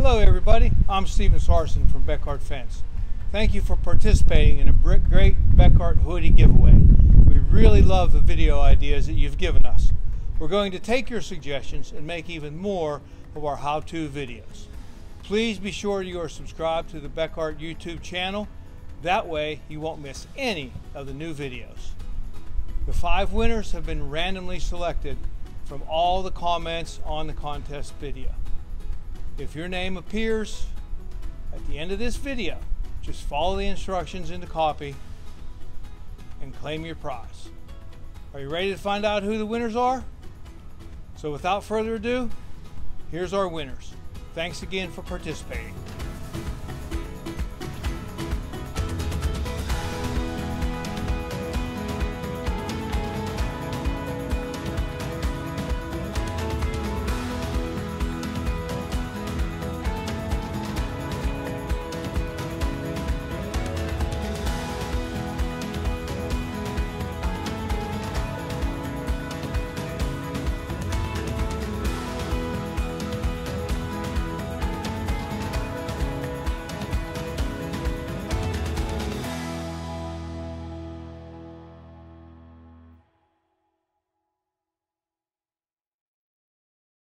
Hello everybody, I'm Steven Sarson from Bekaert Fence. Thank you for participating in a great Bekaert hoodie giveaway. We really love the video ideas that you've given us. We're going to take your suggestions and make even more of our how-to videos. Please be sure you are subscribed to the Bekaert YouTube channel. That way you won't miss any of the new videos. The five winners have been randomly selected from all the comments on the contest video. If your name appears at the end of this video, just follow the instructions in the copy and claim your prize. Are you ready to find out who the winners are? So without further ado, here's our winners. Thanks again for participating.